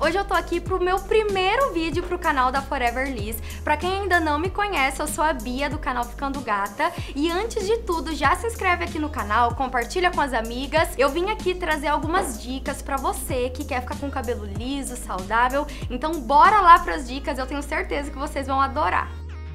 hoje eu tô aqui pro meu primeiro vídeo pro canal da Forever Liz. Pra quem ainda não me conhece, eu sou a Bia do canal Ficando Gata. E antes de tudo, já se inscreve aqui no canal, compartilha com as amigas. Eu vim aqui trazer algumas dicas pra você que quer ficar com cabelo liso, saudável. Então bora lá pras dicas, eu tenho certeza que vocês vão adorar.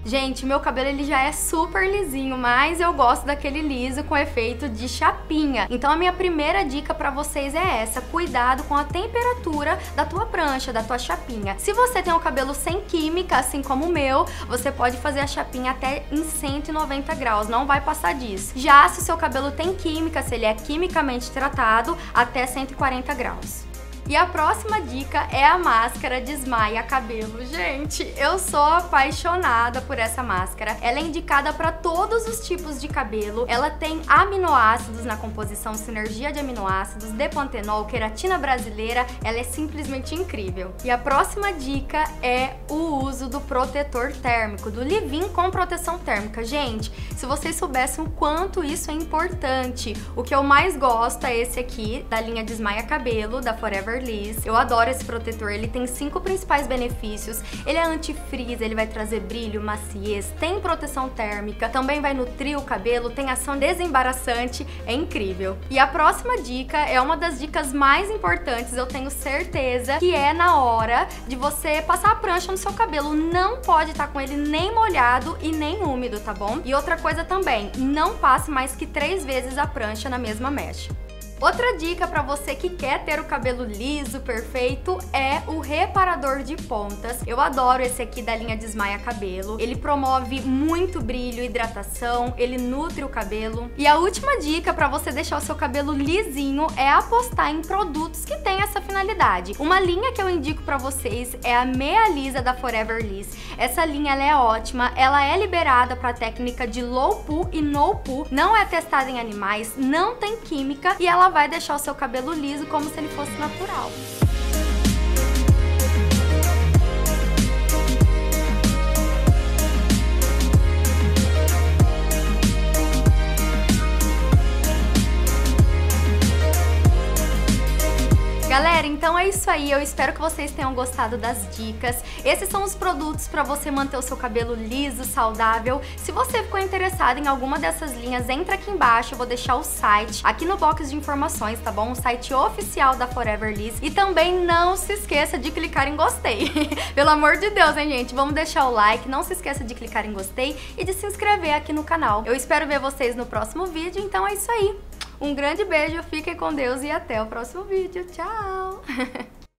Gente, meu cabelo ele já é super lisinho, mas eu gosto daquele liso com efeito de chapinha. Então a minha primeira dica para vocês é essa, cuidado com a temperatura da tua prancha, da tua chapinha. Se você tem o cabelo sem química, assim como o meu, você pode fazer a chapinha até em 190 graus, não vai passar disso. Já se o seu cabelo tem química, se ele é quimicamente tratado, até 140 graus. E a próxima dica é a máscara Desmaia Cabelo. Gente, eu sou apaixonada por essa máscara. Ela é indicada para todos os tipos de cabelo. Ela tem aminoácidos na composição, sinergia de aminoácidos, depantenol, queratina brasileira. Ela é simplesmente incrível. E a próxima dica é o uso do protetor térmico, do Livin com proteção térmica. Gente, se vocês soubessem o quanto isso é importante, o que eu mais gosto é esse aqui, da linha Desmaia Cabelo, da Forever Liss. Eu adoro esse protetor, ele tem cinco principais benefícios. Ele é anti-frizz, ele vai trazer brilho, maciez, tem proteção térmica, também vai nutrir o cabelo, tem ação desembaraçante, é incrível. E a próxima dica é uma das dicas mais importantes, eu tenho certeza, que é na hora de você passar a prancha no seu cabelo. Não pode estar tá com ele nem molhado e nem úmido, tá bom? E outra coisa também, não passe mais que três vezes a prancha na mesma mecha. Outra dica para você que quer ter o cabelo liso, perfeito, é o reparador de pontas. Eu adoro esse aqui da linha Desmaia Cabelo. Ele promove muito brilho, hidratação, ele nutre o cabelo. E a última dica para você deixar o seu cabelo lisinho é apostar em produtos que têm essa finalidade. Uma linha que eu indico para vocês é a Meia Lisa da Forever Liss. Essa linha é ótima, ela é liberada para técnica de low poo e no poo, não é testada em animais, não tem química e ela vai deixar o seu cabelo liso como se ele fosse natural. Então é isso aí. Eu espero que vocês tenham gostado das dicas. Esses são os produtos para você manter o seu cabelo liso, saudável. Se você ficou interessado em alguma dessas linhas, entra aqui embaixo. Eu vou deixar o site aqui no box de informações, tá bom? O site oficial da Forever Liz. E também não se esqueça de clicar em gostei. Pelo amor de Deus, hein, gente? Vamos deixar o like. Não se esqueça de clicar em gostei e de se inscrever aqui no canal. Eu espero ver vocês no próximo vídeo. Então é isso aí. Um grande beijo, fiquem com Deus e até o próximo vídeo. Tchau!